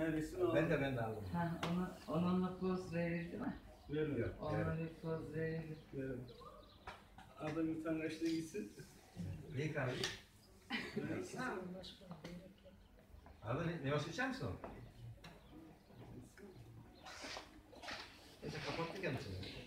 He resim aldım. Ben de ben de aldım. Ha, onu, onunla poz verir değil mi? Verin. Yok. Onunla bir poz verir. Verin. Adam utangaçlığı gitsin. İyi kahve. Arada ne, meyve suyu içer misin o? Neyse kapattık kendisini. Evet.